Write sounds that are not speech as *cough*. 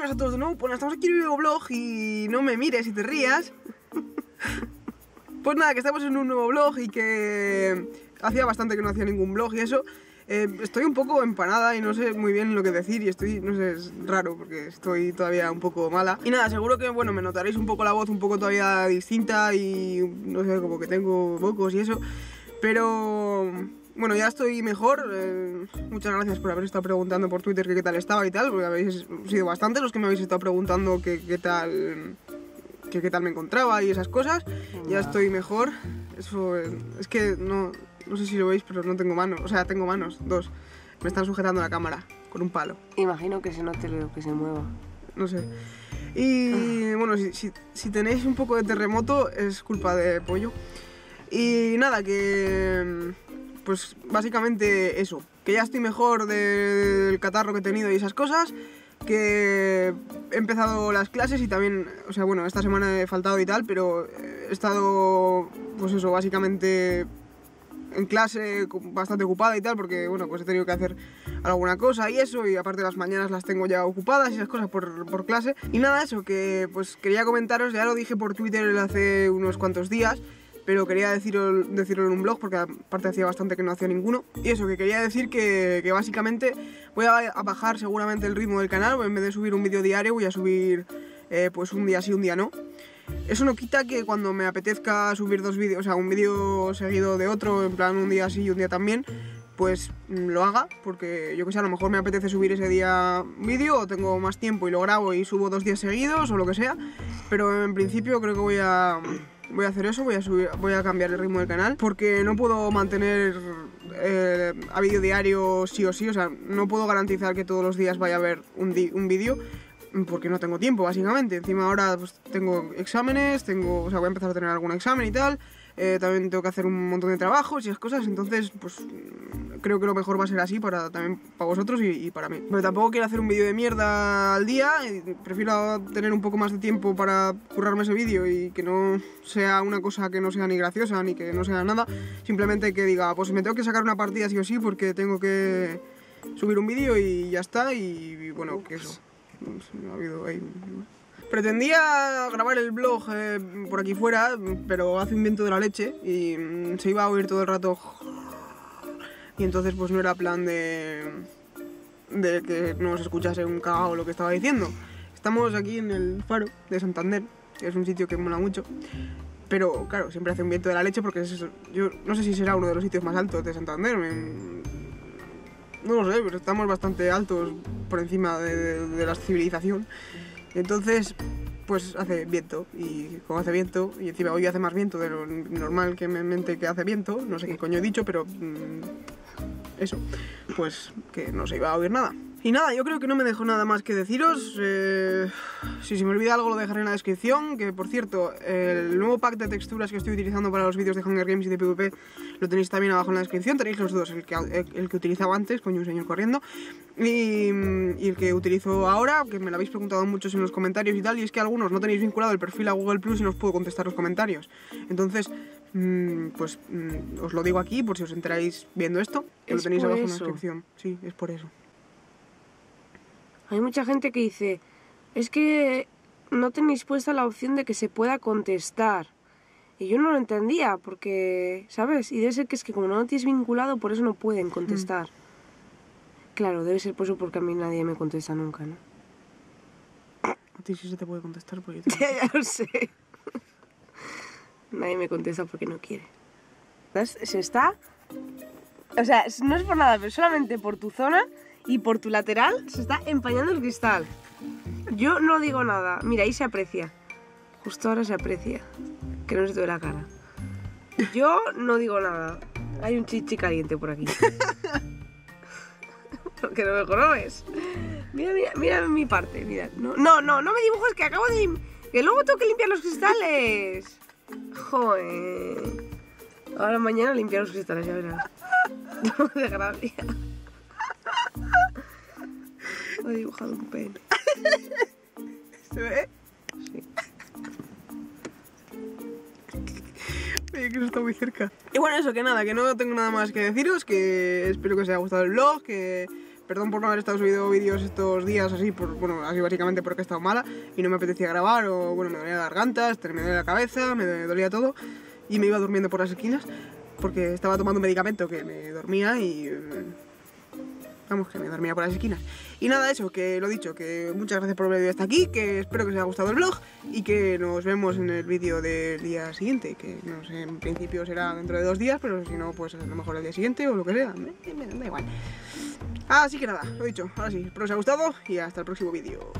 buenas a todos de nuevo. Pues estamos aquí en un nuevo blog y no me mires y te rías. Pues nada, que estamos en un nuevo blog y que hacía bastante que no hacía ningún blog y eso. Eh, estoy un poco empanada y no sé muy bien lo que decir y estoy, no sé, es raro porque estoy todavía un poco mala. Y nada, seguro que, bueno, me notaréis un poco la voz un poco todavía distinta y no sé, como que tengo mocos y eso. Pero bueno, ya estoy mejor. eh, muchas gracias por haber estado preguntando por Twitter que qué tal estaba y tal, porque habéis sido bastantes los que me habéis estado preguntando que qué tal que qué tal me encontraba y esas cosas. Ya estoy mejor. Eso eh, es que no, no sé si lo veis, pero no tengo manos. O sea, tengo manos, dos. Me están sujetando la cámara con un palo. Imagino que se note lo que se mueva. No sé. Y bueno, si, si- si tenéis un poco de terremoto es culpa de pollo. Y nada, que pues básicamente eso, que ya estoy mejor del catarro que he tenido y esas cosas, que he empezado las clases y también, o sea, bueno, esta semana he faltado y tal, pero he estado, pues eso, básicamente en clase bastante ocupada y tal, porque bueno, pues he tenido que hacer alguna cosa y eso, y aparte las mañanas las tengo ya ocupadas y esas cosas por, por clase. Y nada, eso, que pues quería comentaros, ya lo dije por Twitter hace unos cuantos días, pero quería decirlo, en un blog porque aparte hacía bastante que no hacía ninguno. Y eso, que quería decir que, básicamente voy a, a bajar seguramente el ritmo del canal, en vez de subir un vídeo diario voy a subir eh, pues un día sí, un día no. Eso no quita que cuando me apetezca subir dos vídeos, o sea, un vídeo seguido de otro, en plan un día sí y un día también, pues mm, lo haga, porque yo que sé, a lo mejor me apetece subir ese día un vídeo o tengo más tiempo y lo grabo y subo dos días seguidos o lo que sea, pero en principio creo que voy a voy a hacer eso, voy a subir, voy a cambiar el ritmo del canal, porque no puedo mantener eh, a vídeo diario sí o sí, o sea, no puedo garantizar que todos los días vaya a haber un, un vídeo porque no tengo tiempo, básicamente. Encima ahora pues, tengo exámenes, tengo, o sea, voy a empezar a tener algún examen y tal. eh, también tengo que hacer un montón de trabajos y esas cosas, entonces pues creo que lo mejor va a ser así para también para vosotros y, para mí. Pero tampoco quiero hacer un vídeo de mierda al día, prefiero tener un poco más de tiempo para currarme ese vídeo y que no sea una cosa que no sea ni graciosa ni que no sea nada, simplemente que diga, pues me tengo que sacar una partida sí o sí porque tengo que subir un vídeo y ya está y, bueno, que eso. No sé, ha habido ahí Pretendía grabar el blog eh, por aquí fuera, pero hace un viento de la leche y mm, se iba a oír todo el rato. Y entonces pues no era plan de, de que no se escuchase un cagao lo que estaba diciendo. Estamos aquí en el faro de Santander, que es un sitio que mola mucho. Pero claro, siempre hace un viento de la leche porque es. Yo no sé si será uno de los sitios más altos de Santander. no lo sé, pero estamos bastante altos por encima de la civilización. Entonces, pues hace viento. Y como hace viento, y encima hoy hace más viento de lo normal que me mente que hace viento, no sé qué coño he dicho, pero mm, eso, pues que no se iba a oír nada. Y nada, yo creo que no me dejo nada más que deciros. eh, si se me olvida algo lo dejaré en la descripción. Que por cierto, el nuevo pack de texturas que estoy utilizando para los vídeos de Hunger Games y de PvP lo tenéis también abajo en la descripción. Tenéis los dos, el que, el que utilizaba antes, coño, un señor corriendo, y, el que utilizo ahora, que me lo habéis preguntado muchos en los comentarios y tal. Y es que algunos no tenéis vinculado el perfil a Google Plus y no os puedo contestar los comentarios. Entonces, pues mm, os lo digo aquí por si os enteráis viendo esto. Que lo tenéis abajo en la descripción. Sí, es por eso. Hay mucha gente que dice, es que no tenéis puesta la opción de que se pueda contestar. Y yo no lo entendía, porque, ¿sabes? Y debe ser que es que como no lo tienes vinculado, por eso no pueden contestar. Claro, debe ser por eso porque a mí nadie me contesta nunca, ¿no? A ti sí se te puede contestar porque yo *laughs* te- Ya, ya lo sé. Nadie me contesta porque no quiere. Se está... O sea, no es por nada, pero solamente por tu zona y por tu lateral se está empañando el cristal. Yo no digo nada. Mira, ahí se aprecia. Justo ahora se aprecia. Que no se te ve la cara. Yo no digo nada. Hay un chichi caliente por aquí. *laughs* Porque no me conoces. Mira, mira, mira mi parte. Mira. No, no, no, no me dibujes que acabo de. Que luego tengo que limpiar los cristales. Joder. Ahora mañana limpiar los cristales, ya verás. *laughs* No de gracia. He dibujado un pene. ¿Se ve? Sí. Oye, que eso está muy cerca. Y bueno, eso, que nada, que no tengo nada más que deciros, que espero que os haya gustado el vlog, que perdón por no haber estado subiendo vídeos estos días así, por, bueno, así básicamente porque he estado mala y no me apetecía grabar o bueno, me dolía la garganta, me dolía la cabeza, me dolía todo y me iba durmiendo por las esquinas porque estaba tomando un medicamento que me dormía y... Vamos, que me dormía por las esquinas. Y nada, eso, que lo dicho, que muchas gracias por ver el vídeo hasta aquí, que espero que os haya gustado el vlog y que nos vemos en el vídeo del día siguiente, que no sé, en principio será dentro de dos días, pero si no, pues a lo mejor el día siguiente o lo que sea, me, me- me da igual. Así que nada, lo dicho, ahora sí, espero que os haya gustado y hasta el próximo vídeo.